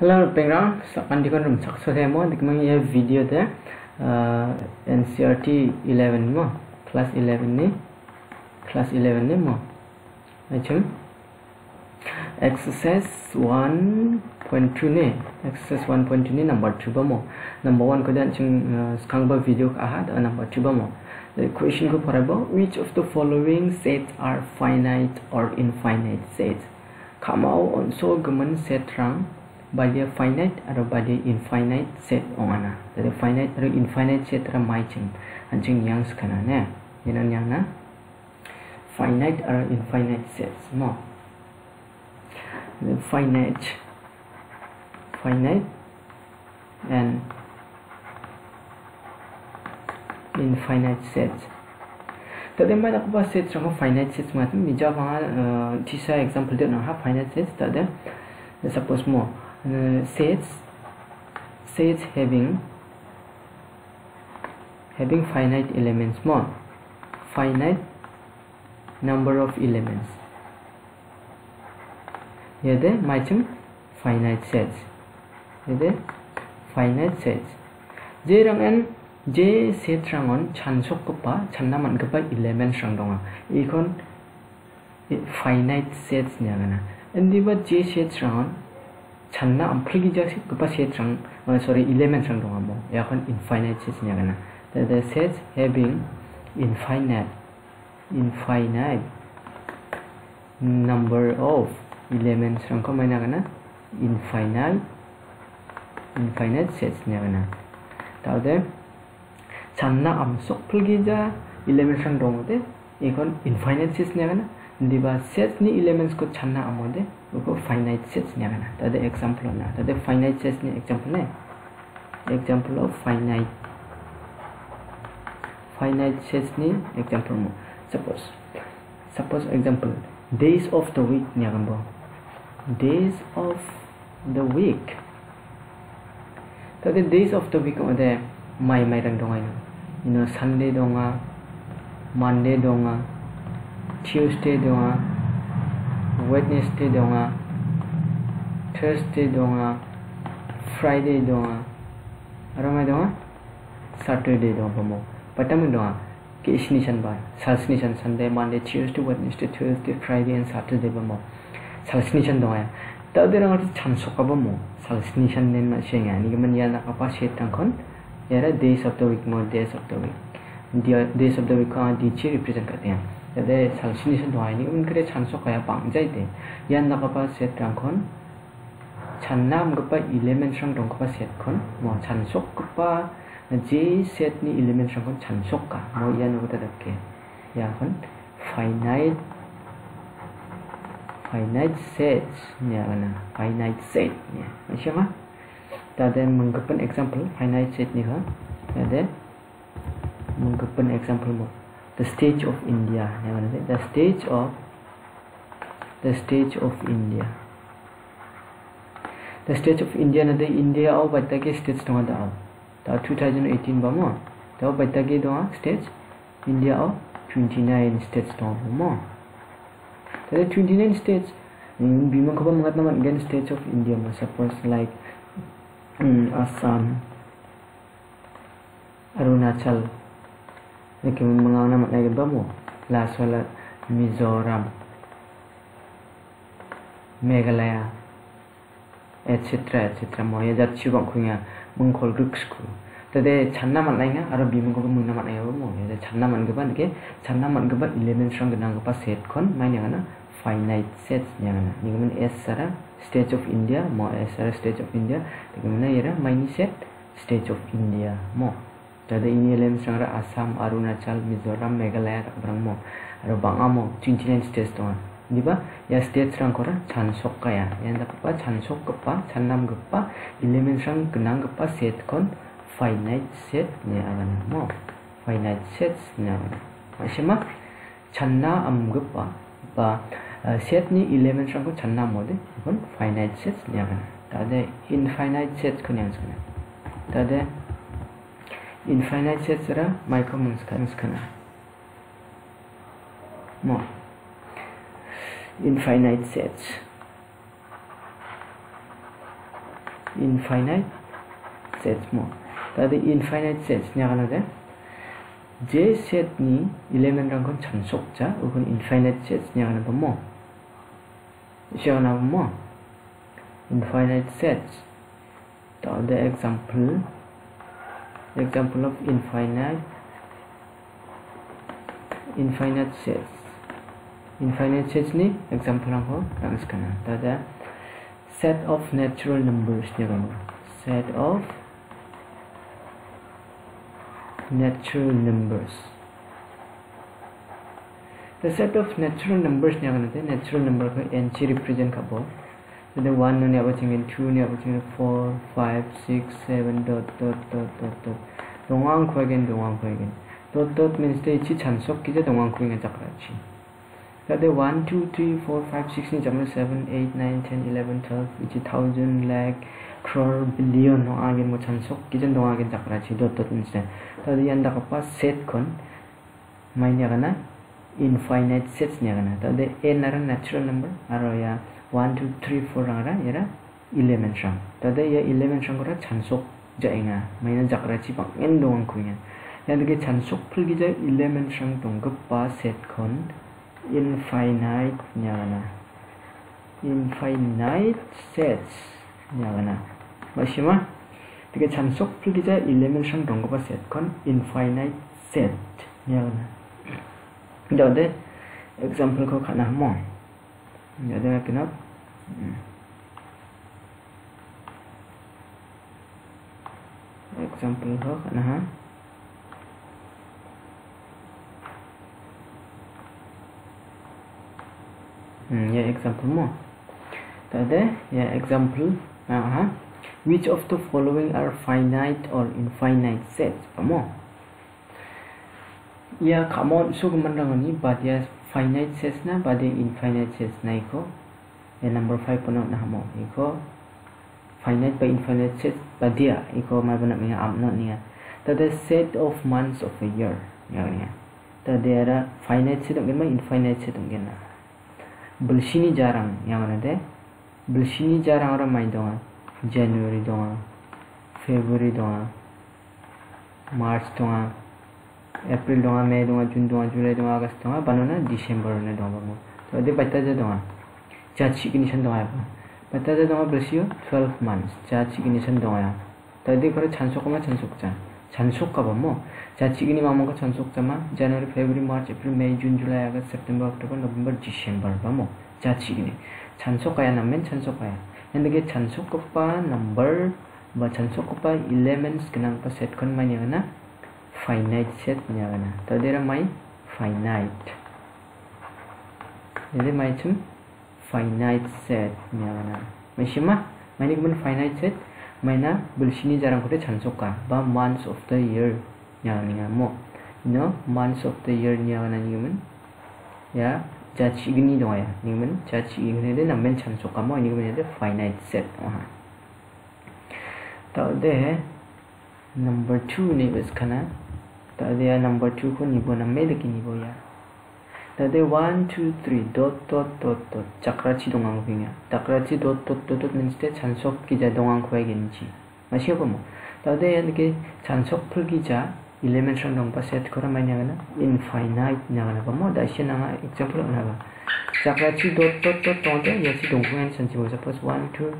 Hello, background. So, andikon rum sakso the mo dikmang ye video the uh, NCRT 11 mo. Class 11 ni. Class 11 ni mo. Achun exercise 1.2 ni. Exercise 1.2 ni number 2 ba mo. Number 1 ko dan chung skang ba video ka ha number 2 ba mo. The question ko parabo which of the following sets are finite or infinite sets? Kamau on so gaman set rang body finite atau body infinite set ongana jadi finite atau infinite set ra mai ching anjing yang sekana ne yanan yang na finite atau infinite sets mo the finite finite and infinite sets tadi mana aku bahas sets sama finite sets macam ni jawab uh, tisa example dia nak finite sets tadi suppose more says says having having finite elements more finite number of elements here the matching finite sets here the finite sets j rang n j set rang on chansok gopa channa man gopa elements rang donga ikon finite sets nyagana and the j sets rang on channa ampel gi jaksi kupa set rang uh, sorry elements rang dong amo ya kon infinite set nya kana the, the set having infinite infinite number of elements rang ko maina kana infinite infinite sets nya kana tawde channa am sokpel gi ja elements rang dong de ekon infinite sets nya kana sets ni elements ko channa amode uko finite sets nyagana tade example na tade finite sets ni example ne example of finite finite sets ni example mo suppose suppose example days of the week nyagambo days of the week tade days of the week ode mai mai rang dongai no you know donga aro mai donga saturday donga mo patam donga ke isni san ba salsni san sunday monday tuesday wednesday thursday friday and saturday ba mo salsni san donga tader ang chan soka ba mo salsni san nen ma shenga ni man ya na kapa set tang kon यार days of the week more days of the week days of the week का D represent करते हैं 내 자신이신 도하니 은그레 음, 장소가야 방자이데 이안나가바 세트랑콘 잔남급바 일레멘트랑 동급바 세트콘 뭐 잔속급바 제 세트니 일레멘트랑콘 잔속가. 뭐 이안나보다 덥게. 야콘 finite finite set 냐가나 finite set 냐 아시마 다데 문급은 example finite set 니가. 다데 문급은 example 뭐 the stage of India the stage of the stage of India the stage of India nanti India au baca ke stage tu ada ta 2018 ba mo ta baca ke doa stage India au 29 states tu mo tadi 29 states bima kau mengatakan again stage of India mo suppose like Assam Arunachal Niki mga nama lagi bamu Last wala Mizoram, Meghalaya etc etc mo ya jat chibang kunya mengkol ruksku tade channa man lainga aro bimung ko mun naman ayo mo ya channa man gaban ke channa man gaban element strong genang pa set kon main yang na finite sets yang na ni gaman s sara stage of india mo s sara stage of india. Gaman yera main set stage of india mo tada inyelam sangra assam arunachal mizoram meghalaya brahmo aro bangamo 29 states to niba ya states rang kora chan sokka ya. Yanda pa chan sokka pa channam gpa 11 rang gnang gpa set kon finite set ne agan mo. Finite sets ne agan ashima channa am gpa pa eh, set ni 11 rang ko channa mode kon finite sets ne agan tada infinite sets ko ne agan tada ኢንፋይናይት ሴት ስራ ማይክሮ ምስከና ሞ ኢንፋይናይት ሴት ኢንፋይናይት ሴት ሞ তাহলে infinite set নিয়ে যায় যে সেটনি element রঙ জানসকচা ওখানে infinite set নিয়ে ম সে ম ইনফাইনাইট সেট তাহলে example example of infinite infinite sets. İnfinite sets ni example हमको डांस करना तो set of natural numbers ने कहो set of natural numbers. The set of natural numbers ने कहो नेचुरल नंबर को n ची रिप्रेजेंट कर so the one ni apa cingin two ni apa cingin four five six seven dot dot dot dot dot 동안 구하긴 동안 구하긴 dot dot means the chi chan석 기자 동안 구하긴 작라치 Kade 1, 2, 3, 4, 5, 6 ni jamna 7, 8, 9, 10, 11, 12 which is thousand, lakh, crore, billion no agin mo chansok kijan dong agin takra chi dot dot means tadi yan da kapa set kon mai nya kana infinite sets nya kana tadi n ara natural number aro ya One two three four आंगरा येरा eleven शंग तदे ये eleven शंग कोरा छानसोक जाएगा मैंने जकरा ची पंगेन दोंग कुया याद के छानसोक फिर की जाए इलेवन शंग दोंग के पास सेट कौन infinite nyana infinite sets nyana 마시마 되게 참석 필기자 일레멘션 동거바 set con infinite set nyana 근데 example 거 가나 뭐 Ini adalah kenapa? Hmm. Example lah, ha. Hmm, ya example mo? Tak ada? Ya example. Nah, ha. Which of the following are finite or infinite sets? Pemoh. Ya, kamu suka mendengar ni, but yes, finite sets na but infinite sets na iko. Ya number 5 puno na mo. Iko finite by infinite sets but dia iko mai bana mi am no ni. Tadi set of months of a year. Ya ni. Tadi ada finite set dengan infinite set dengan na. bulshini jarang yang mana deh bulshini jarang orang main doang January doang February doang March doang April doang May doang June doang July doang August doang banana December ne doang bamu तो दे बता दे दोंगा चाची की निशान दोंगा बता दे दोंगा बसियो 12 months चाची की निशान दोंगा तो दे करे छानसोक मा छानसोक चा छानसोक का बमो चाची की नि मामो का छानसोक चा मा जनवरी फरवरी मार्च अप्रैल मई जून जुलाई अगस्त सितंबर अक्टूबर नवंबर दिसंबर बमो चाची की नि छानसोक का या नाम छानसोक का या Yang chansok pa number ba chansok pa elements kenang finite setnya gana. Ra mai? Finite. Jadi mai chấm finite setnya gana. Mai shima mai này kuman finite set mai na bulshini jarang số cả, ba months of the year nya gana mo. You know months of the year nya gana ni kuman ya 자치근이 동아야 님은 자치근에 남면 참석가 뭐 님은 이제 finite set. Ha, 와 đây number two 2네 그래서 tade a number 2 ko nibo na mele ki nibo ya tade 1 2 3 dot dot dot dot chakra chi dong ang binga chakra chi dot dot dot dot min ste chansok ki ja dong ang khwai gen chi ma she ko mo tade yan ke chansok phul ki ja element ron dong pa set ko ra ma na infinite na na ba mo da she na example na ba chakra chi dot dot dot dot ya chi dong ngan chan chi mo suppose 1 2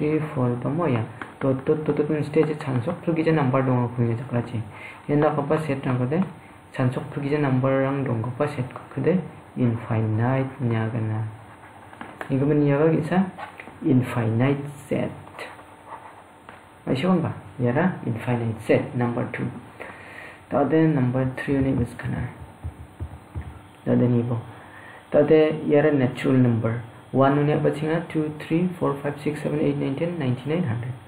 3 4 ba mo ya 또또 또또는 스테이지 잔속 표기제 넘버 동거 구인에서 까지 옛날 것과 셋 남거든 잔속 표기제 넘버랑 동거과 셋 그대 infinite 냐가나 이거는 여가 기사 infinite set 아 시간 봐 얘라 infinite set number 2 다데 number 3는 이거 가나 다데 이거 다데 얘라 natural number 1 운에 버칭아 2 3 4 5 6 7 8 9 10 99 100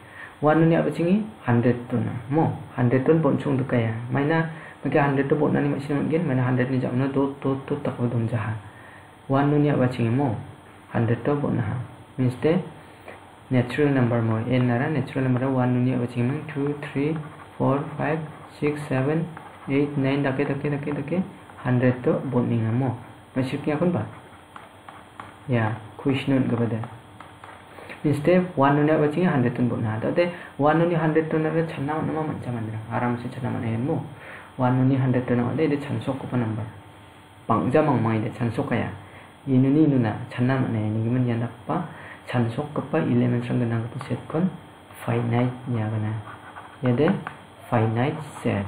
one वनुनी अब चिंगी hundred टन मो hundred टन बोन चुंग दुकाय माइना मके हंड्रेड तो बोनानी मसिन मगेन माइना हंड्रेड नि जाबनो दो दो दो तक दम जाहा वनुनी अब चिंगी मो हंड्रेड तो बोना हा मींस डे नेचुरल नंबर मो एन नारा नेचुरल नंबर वनुनी अब चिंगी मन two three four five six 7 eight nine दके दके दके दके 100 तो बोनिंग मो मसिन किया कोन बा या क्वेश्चन गबदा instead one nuna wajinga hundred ton bona ada de one nuni hundred ton ada chana nama mancha mandra aram se chana mana yemu one nuni hundred ton ada de chan sok kupa number bangja mang mai de chan sok kaya inuni nuna chana mana yani giman yana pa chan sok kupa elements ang ganang kupa set kon finite nya gana yade finite set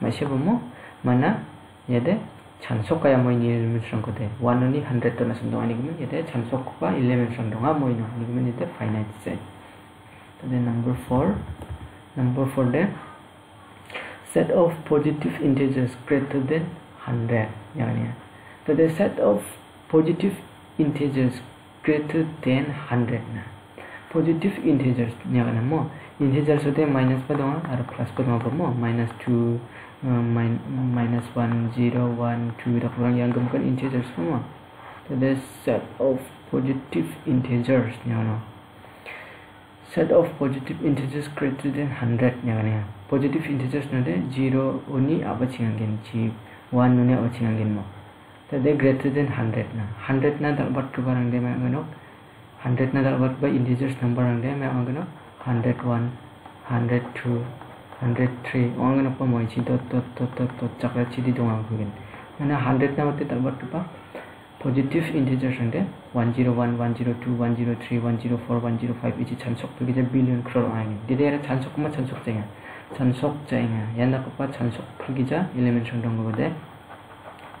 masya bomo mana yade 잔소가야 모이니 일레멘션 거대 원은이 한대 떠나 선 동안 이기면 이제 잔소가 일레멘션 동안 모이니 아니면 이제 파이나이트 세 근데 넘버 4 넘버 4대 set of positive integers greater than 100 yani so the set of positive integers greater than 100 positive integers नहीं integers होते minus पद और plus पद minus two minus one zero one two रखा यहाँ गम कर integers दम सेट ऑफ़ पॉजिटिव इंटेजर्स नहीं set of positive integers greater than hundred नहीं पॉजिटिव इंटेजर्स नोते ज़ीरो ओनी आप छिंगन जी वन नोने और छिंगन मो तो ग्रेटर देन हंड्रेड ना। हंड्रेड ना दल बट कबारे मैं 100 na dapat ba integers number ang dami? Ang gano? 101, 102, 103. Ang gano pa mo? Ito, ito, ito, ito, chakra chidi dong ang gano. Ano 100 na mati dapat ba? Positive integers ang dami? 101, 102, 103, 104, 105. Ito chansok pagi billion crore ang gano. Dito yara chansok kuma chansok jenga. Chansok jenga. Yan na pa chansok pagi dya elements ang dong gano.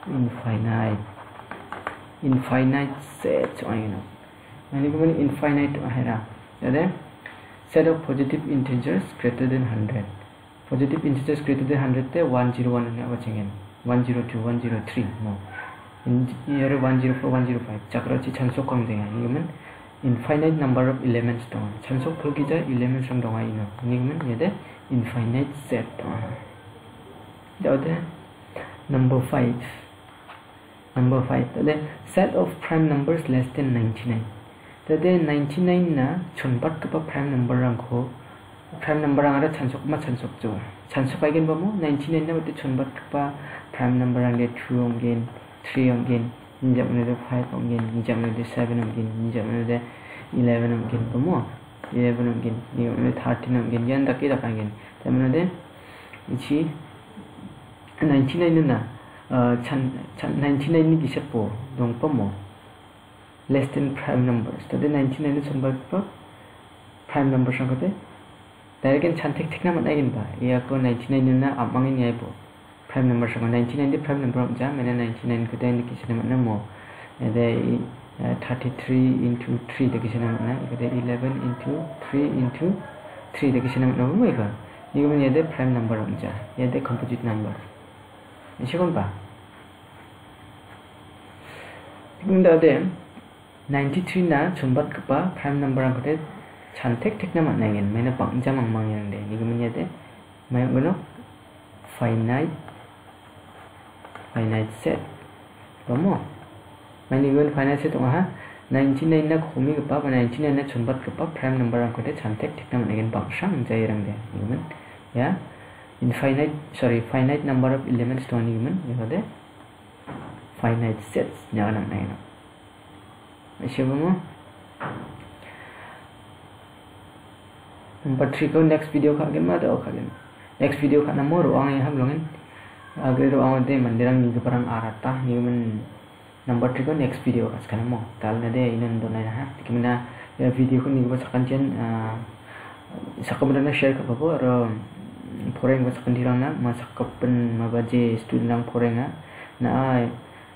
Infinite. Infinite set. Ang gano. मैंने infinite infinite आएर हेरे set of positive integers greater than hundred positive integers greater than hundred one one zero one हुने अब चाहिँ one two one zero three म आरो four one zero five चाक्रा चाहिँ सानसौ कम दङ इनफाइनाइट नंबर ऑफ़ इलेमेन्स दङ सानसौ फुल गिजा इलेमेन्स दङ इन ये इनफाइनाइट सेट दङ number five number five five তাহলে set of prime numbers less than तॾहिं नाइंटी नाइन ना 촌박급바 프라임 넘버랑고 프라임 넘버랑 아래 찬속마 찬속죠 찬속 발견 범호 나인티 나인 나올 때 촌박급바 프라임 넘버랑 게 투 옮긴 쓰리 옮긴 인자 오늘도 파이브 옮긴 인자 오늘도 세븐 옮긴 인자 오늘도 일레븐 옮긴 범호 일레븐 옮긴 이 오늘 다틴 옮긴 이한 다 끼다 발견 때문에 이치 나인티 나인은 나 어, 찬, 찬, 99이 기세포, 농범모, less than prime numbers. So the 1999 prime numbers are the there again, Chantic Tignam and Edinburgh. Yako 1999 among in prime numbers are 1990 prime number of jam and 99 could end the kitchen number no more. And they 33 into 3 the kitchen number 11 into 3 into 3 the kitchen number no waiver. You mean the prime number of jam, yet the composite number. And she won't back. 93 na chumbat kapa prime number ang kate chantek tek na man angin may napang jamang mangyang de ni guminya de may ano finite finite set. lomo may ni gumin finite set ang ha 99 na kumi kapa pa 99 na chumbat kapa prime number ang kate chantek tek na man angin bang sang jay rang de infinite, sorry, finite number of elements to ni gumin ni finite sets. nya nang angin Masih apa number three को next video खा के मा दो खा के next video खा नमो रोआंग ये हम लोगन अगर रोआंग दे मंदिरंग नि गपरंग आराता नि मन नंबर थ्री को नेक्स्ट वीडियो का सकन मो ताल ने दे इनन दो ना ha kimna ya video ko ni ba sakan chen sakam na share ka babo ro poreng ba sakan dirang na ma sakapen ma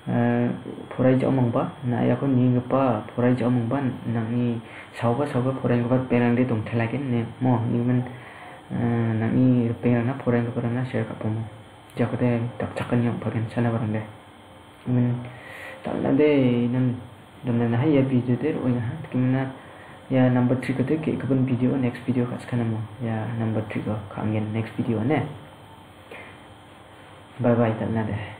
ba je student lang poreng na 포라이지 어멍바 나야고 니가빠 포라이지 어멍바 나니 사오바 사오바 포라이가 페랑데 동텔라겐네 뭐 니면 나니 페랑나 포라이가 페랑나 쉐어 카포모 자코데 딱착한 영 바겐 차나바랑데 면 talade nan dan na ya video der o ya kimna ya number 3 ko te ke kabun video next video ka skana mo ya number 3 ko kangen next video ne bye bye talade